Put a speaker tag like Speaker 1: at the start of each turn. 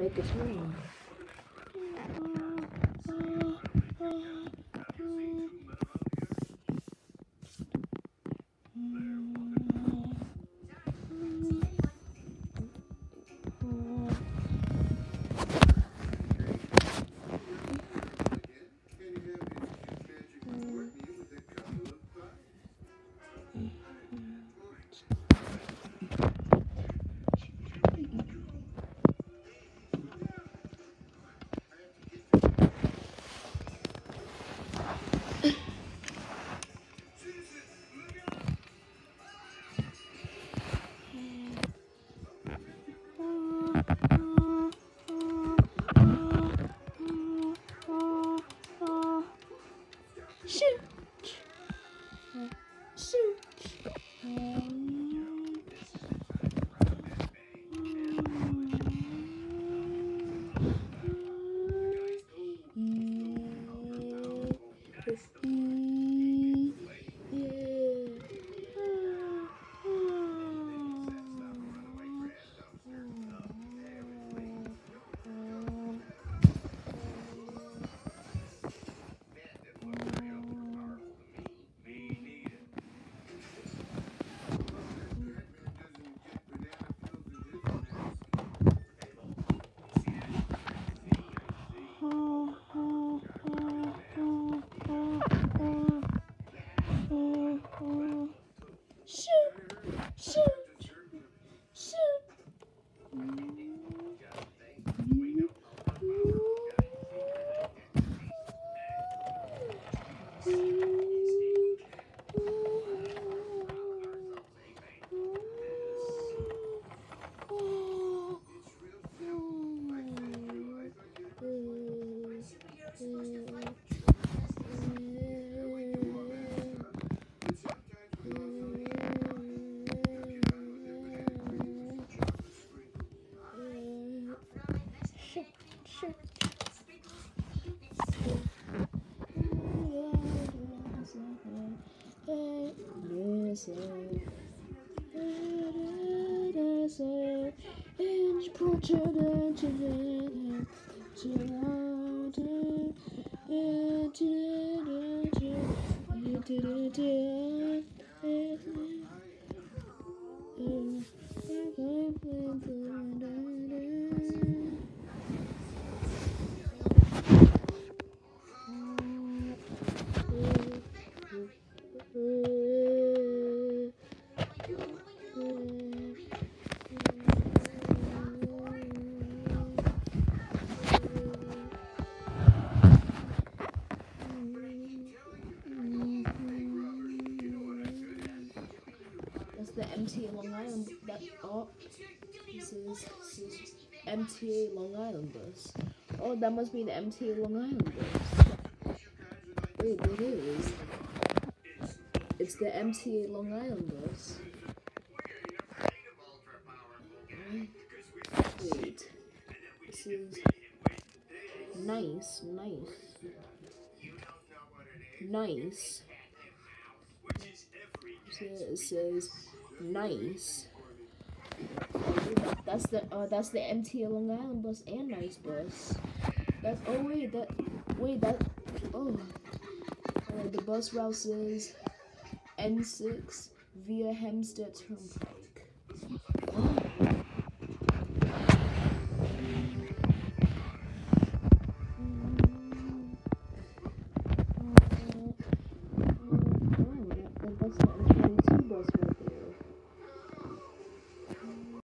Speaker 1: make a turn. shirt, shirt. Inch portrait into the That's the MTA Long Island. That oh, this is, this is MTA Long Island bus. Oh, that must be the MTA Long Island bus. Wait, it is. It's the MTA Long Island bus. Wait, this is nice, nice, nice. It says nice. That's the uh, that's the MTA Long Island bus and nice bus. That's oh wait that wait that oh uh, the bus route says N6 via Hempstead Turnpike.